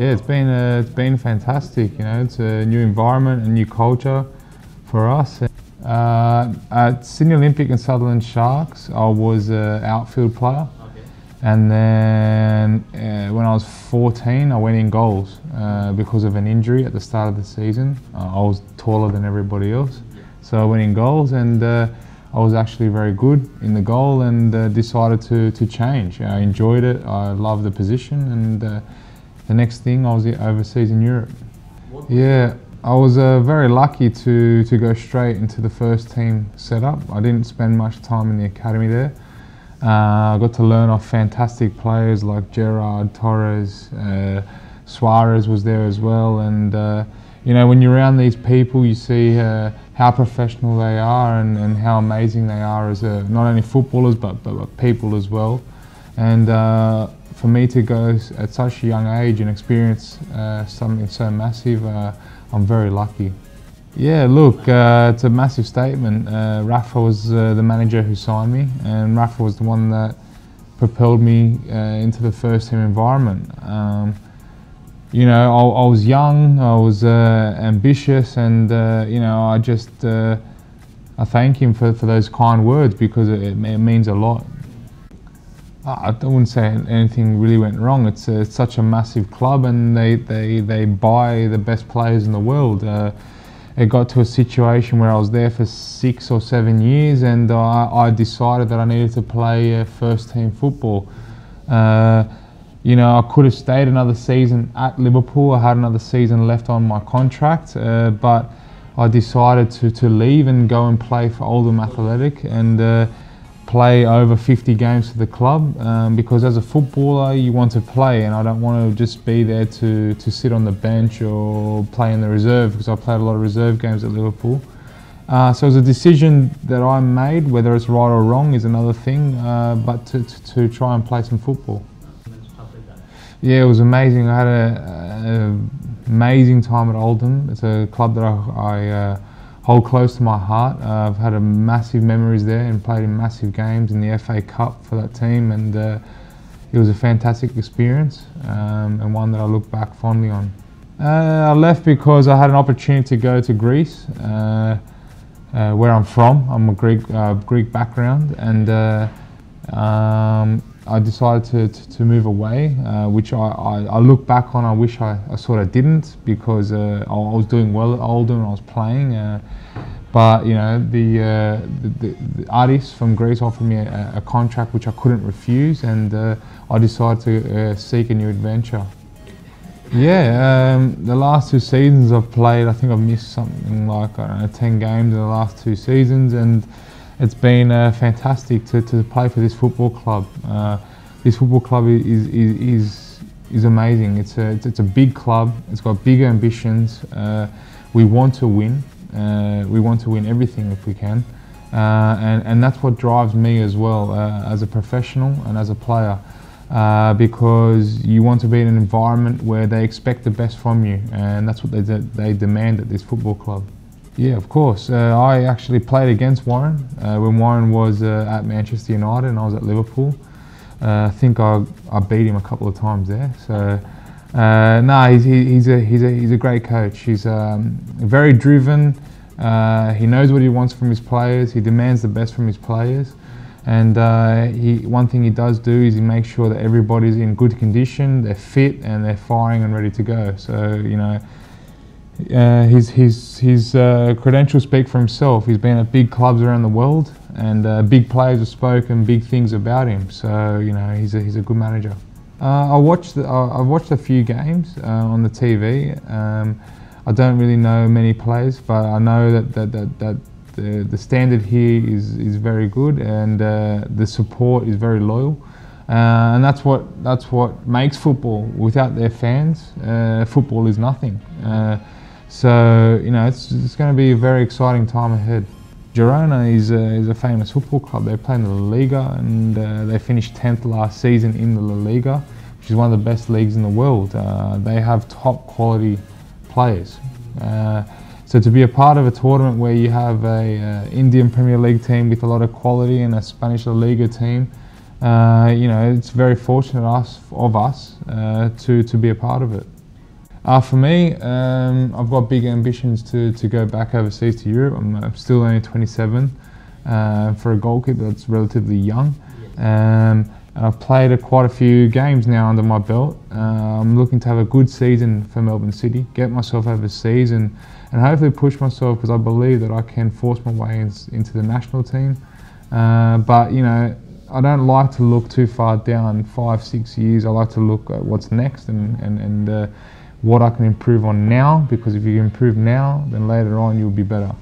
Yeah, it's been uh, it's been fantastic. You know, it's a new environment, a new culture for us. Uh, at Sydney Olympic and Sutherland Sharks, I was an outfield player. Okay. And then uh, when I was 14, I went in goals uh, because of an injury at the start of the season. Uh, I was taller than everybody else. So I went in goals and uh, I was actually very good in the goal and uh, decided to, to change. I enjoyed it, I loved the position, and uh, the next thing I was overseas in Europe. Yeah, I was uh, very lucky to, to go straight into the first team setup. I didn't spend much time in the academy there. Uh, I got to learn off fantastic players like Gerrard, Torres, uh, Suarez was there as well. And uh, you know, when you're around these people, you see uh, how professional they are and, and how amazing they are as a, not only footballers but, but, but people as well. And uh, for me to go at such a young age and experience uh, something so massive, uh, I'm very lucky. Yeah, look, uh, it's a massive statement. Uh, Rafa was uh, the manager who signed me, and Rafa was the one that propelled me uh, into the first team environment. Um, you know, I, I was young, I was ambitious, and you know, I just I thank him for, for those kind words because it, it means a lot. I wouldn't say anything really went wrong. It's, uh, it's such a massive club, and they, they, they buy the best players in the world. Uh, it got to a situation where I was there for six or seven years, and I, I decided that I needed to play uh, first team football. Uh, you know, I could have stayed another season at Liverpool. I had another season left on my contract, uh, but I decided to, to leave and go and play for Oldham Athletic and uh, play over 50 games for the club um, because as a footballer you want to play and I don't want to just be there to, to sit on the bench or play in the reserve because I played a lot of reserve games at Liverpool. Uh, so it was a decision that I made, whether it's right or wrong is another thing, uh, but to, to, to try and play some football. Yeah, it was amazing. I had an amazing time at Oldham. It's a club that I, I uh, hold close to my heart. Uh, I've had a massive memories there and played in massive games in the FA Cup for that team, and uh, it was a fantastic experience um, and one that I look back fondly on. Uh, I left because I had an opportunity to go to Greece, uh, uh, where I'm from. I'm a Greek uh, Greek background, and um, I decided to, to, move away, uh, which I, I, I look back on. I wish I, I sort of didn't because uh, I was doing well at Oldham and I was playing. Uh, but you know, the, uh, the, the, the Aris from Greece offered me a, a contract which I couldn't refuse, and uh, I decided to uh, seek a new adventure. Yeah, um, the last two seasons I've played, I think I've missed something like I don't know, 10 games in the last two seasons, and it's been uh, fantastic to, to play for this football club. Uh, this football club is, is, is, is amazing. It's a, it's, a big club, it's got big ambitions. Uh, we want to win, uh, we want to win everything if we can. Uh, and, and that's what drives me as well uh, as a professional and as a player uh, because you want to be in an environment where they expect the best from you, and that's what they, de- they demand at this football club. Yeah, of course. Uh, I actually played against Warren uh, when Warren was uh, at Manchester United and I was at Liverpool. Uh, I think I, I beat him a couple of times there. So, uh, no, he's, he, he's, a, he's, a, he's a great coach. He's um, very driven. Uh, he knows what he wants from his players. He demands the best from his players. And he, one thing he does do is he makes sure that everybody's in good condition, they're fit, and they're firing and ready to go. So, you know, uh, his his his uh, credentials speak for himself. He's been at big clubs around the world, and uh, big players have spoken big things about him. So you know he's a he's a good manager. Uh, I watched the, I've watched a few games uh, on the TV. Um, I don't really know many players, but I know that that that, that the, the standard here is is very good, and uh, the support is very loyal. Uh, and that's what that's what makes football. Without their fans, uh, football is nothing. Uh, so you know, it's, it's going to be a very exciting time ahead. Girona is a, is a famous football club. They play in the La Liga and uh, they finished 10th last season in the La Liga, which is one of the best leagues in the world. Uh, they have top quality players. Uh, so to be a part of a tournament where you have a uh, Indian Premier League team with a lot of quality and a Spanish La Liga team, uh, you know, it's very fortunate us of us uh, to to be a part of it. Uh, for me, um, I've got big ambitions to, to go back overseas to Europe. I'm, still only 27 uh, for a goalkeeper that's relatively young. Um, and I've played a, quite a few games now under my belt. Uh, I'm looking to have a good season for Melbourne City, get myself overseas, and, and hopefully push myself because I believe that I can force my way in, into the national team. Uh, but you know, I don't like to look too far down, five, six years. I like to look at what's next and and and uh, what I can improve on now. Because if you improve now, then later on you'll be better.